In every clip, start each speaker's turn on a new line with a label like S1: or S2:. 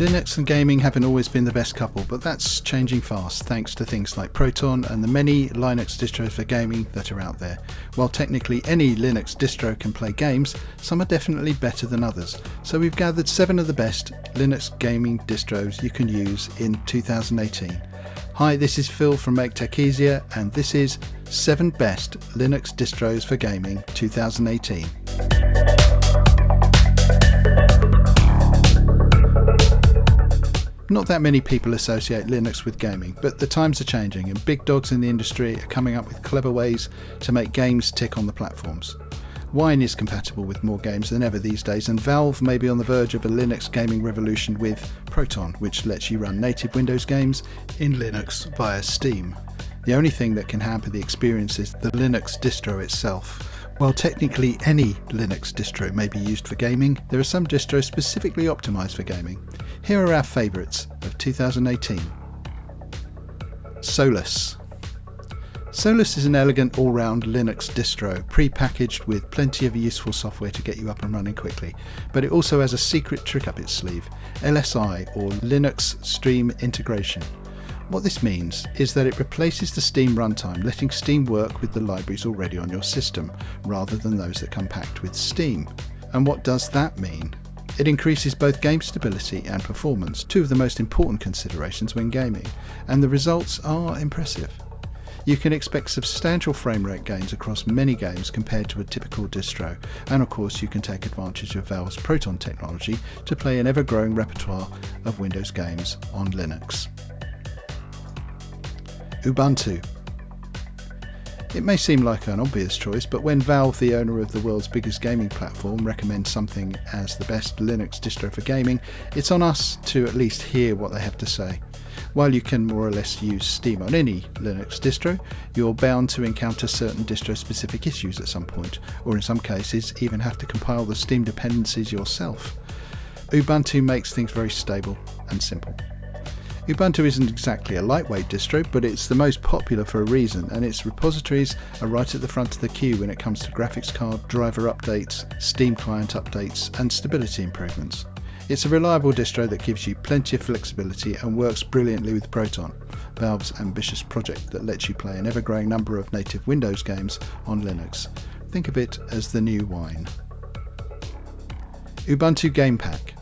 S1: Linux and gaming haven't always been the best couple, but that's changing fast thanks to things like Proton and the many Linux distros for gaming that are out there. While technically any Linux distro can play games, some are definitely better than others. So we've gathered seven of the best Linux gaming distros you can use in 2018. Hi, this is Phil from Make Tech Easier, and this is 7 Best Linux Distros for Gaming 2018. Not that many people associate Linux with gaming, but the times are changing and big dogs in the industry are coming up with clever ways to make games tick on the platforms. Wine is compatible with more games than ever these days, and Valve may be on the verge of a Linux gaming revolution with Proton, which lets you run native Windows games in Linux via Steam. The only thing that can hamper the experience is the Linux distro itself. While technically any Linux distro may be used for gaming, there are some distros specifically optimized for gaming. Here are our favourites of 2018. Solus. Solus is an elegant all-round Linux distro, pre-packaged with plenty of useful software to get you up and running quickly, but it also has a secret trick up its sleeve, LSI or Linux Steam Integration. What this means is that it replaces the Steam runtime, letting Steam work with the libraries already on your system, rather than those that come packed with Steam. And what does that mean? It increases both game stability and performance, two of the most important considerations when gaming, and the results are impressive. You can expect substantial frame rate gains across many games compared to a typical distro, and of course you can take advantage of Valve's Proton technology to play an ever-growing repertoire of Windows games on Linux. Ubuntu. It may seem like an obvious choice, but when Valve, the owner of the world's biggest gaming platform, recommends something as the best Linux distro for gaming, it's on us to at least hear what they have to say. While you can more or less use Steam on any Linux distro, you're bound to encounter certain distro specific issues at some point, or in some cases even have to compile the Steam dependencies yourself. Ubuntu makes things very stable and simple. Ubuntu isn't exactly a lightweight distro, but it's the most popular for a reason, and its repositories are right at the front of the queue when it comes to graphics card, driver updates, Steam client updates, and stability improvements. It's a reliable distro that gives you plenty of flexibility and works brilliantly with Proton, Valve's ambitious project that lets you play an ever growing number of native Windows games on Linux. Think of it as the new wine. Ubuntu Game Pack.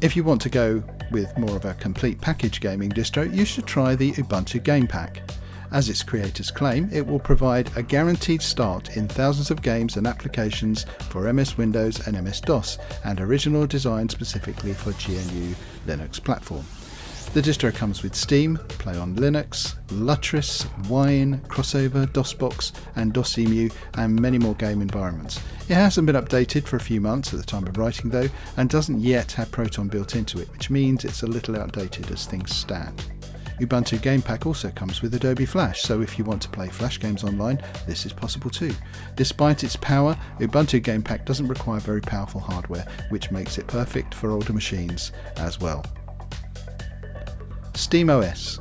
S1: If you want to go with more of a complete package gaming distro, you should try the Ubuntu Game Pack. As its creators claim, it will provide a guaranteed start in thousands of games and applications for MS Windows and MS-DOS, and original design specifically for GNU Linux platform. The distro comes with Steam, Play on Linux, Lutris, Wine, Crossover, DOSBox, and DOSEMU, and many more game environments. It hasn't been updated for a few months at the time of writing though, and doesn't yet have Proton built into it, which means it's a little outdated as things stand. Ubuntu Game Pack also comes with Adobe Flash, so if you want to play Flash games online, this is possible too. Despite its power, Ubuntu Game Pack doesn't require very powerful hardware, which makes it perfect for older machines as well. SteamOS.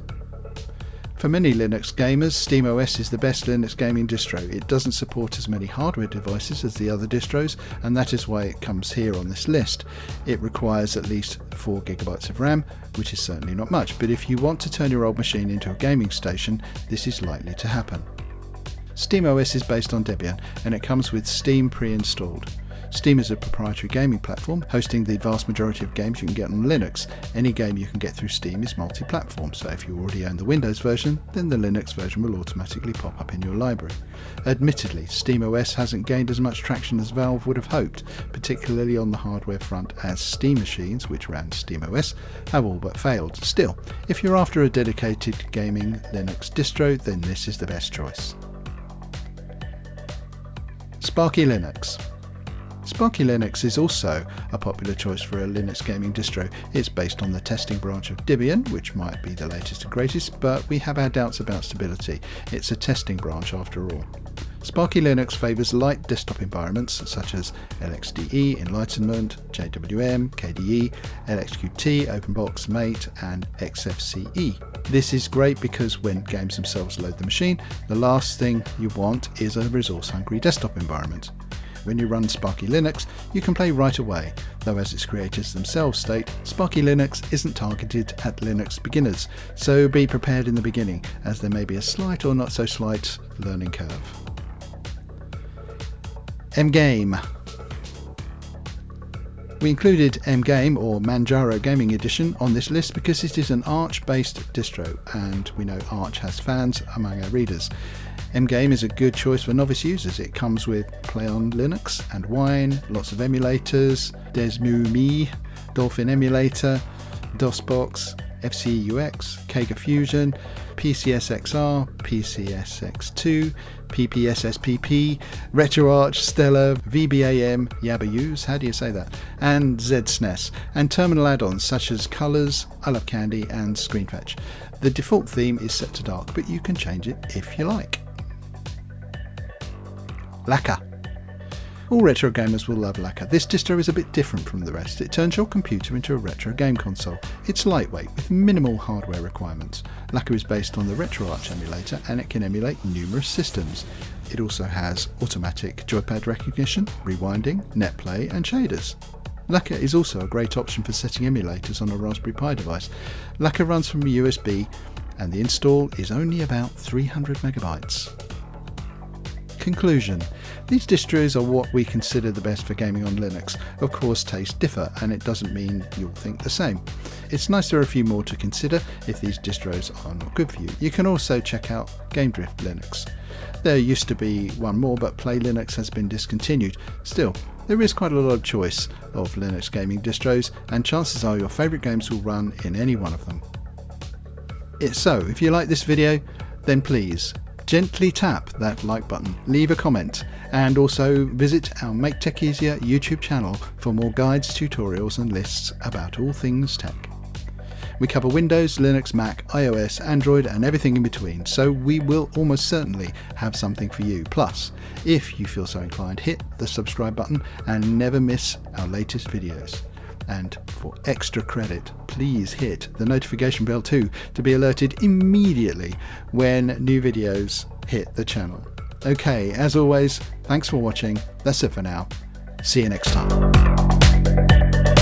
S1: For many Linux gamers, SteamOS is the best Linux gaming distro. It doesn't support as many hardware devices as the other distros, and that is why it comes here on this list. It requires at least 4GB of RAM, which is certainly not much, but if you want to turn your old machine into a gaming station, this is likely to happen. SteamOS is based on Debian, and it comes with Steam pre-installed. Steam is a proprietary gaming platform, hosting the vast majority of games you can get on Linux. Any game you can get through Steam is multi-platform, so if you already own the Windows version, then the Linux version will automatically pop up in your library. Admittedly, SteamOS hasn't gained as much traction as Valve would have hoped, particularly on the hardware front, as Steam machines, which ran SteamOS, have all but failed. Still, if you're after a dedicated gaming Linux distro, then this is the best choice. Sparky Linux. Sparky Linux is also a popular choice for a Linux gaming distro. It's based on the testing branch of Debian, which might be the latest and greatest, but we have our doubts about stability. It's a testing branch after all. Sparky Linux favours light desktop environments such as LXDE, Enlightenment, JWM, KDE, LXQT, OpenBox, Mate, and XFCE. This is great because when games themselves load the machine, the last thing you want is a resource hungry desktop environment. When you run Sparky Linux, you can play right away, though as its creators themselves state, Sparky Linux isn't targeted at Linux beginners, so be prepared in the beginning, as there may be a slight or not so slight learning curve. MGame we included MGame or Manjaro Gaming Edition on this list because it is an Arch based distro and we know Arch has fans among our readers. MGame is a good choice for novice users. It comes with Play on Linux and Wine, lots of emulators, DeSmuME, Dolphin Emulator, DOSBox, FCUX, Kega Fusion, PCSXR, PCSX2, PPSSPP, RetroArch, Stella, VBAM, Yabayus, how do you say that? And ZSNES, and terminal add-ons such as Colors, I Love Candy, and ScreenFetch. The default theme is set to dark, but you can change it if you like. Lakka. All retro gamers will love Lakka. This distro is a bit different from the rest. It turns your computer into a retro game console. It's lightweight with minimal hardware requirements. Lakka is based on the RetroArch emulator and it can emulate numerous systems. It also has automatic joypad recognition, rewinding, netplay and shaders. Lakka is also a great option for setting emulators on a Raspberry Pi device. Lakka runs from a USB and the install is only about 300 megabytes. Conclusion These distros are what we consider the best for gaming on Linux. Of course, tastes differ, and it doesn't mean you'll think the same. It's nice there are a few more to consider if these distros are not good for you. You can also check out GameDrift Linux. There used to be one more, but Play Linux has been discontinued. Still, there is quite a lot of choice of Linux gaming distros, and chances are your favourite games will run in any one of them. So, if you like this video, then please gently tap that like button, leave a comment, and also visit our Make Tech Easier YouTube channel for more guides, tutorials, and lists about all things tech. We cover Windows, Linux, Mac, iOS, Android, and everything in between, so we will almost certainly have something for you. Plus, if you feel so inclined, hit the subscribe button and never miss our latest videos. And for extra credit, please hit the notification bell too to be alerted immediately when new videos hit the channel. Okay, as always, thanks for watching. That's it for now. See you next time.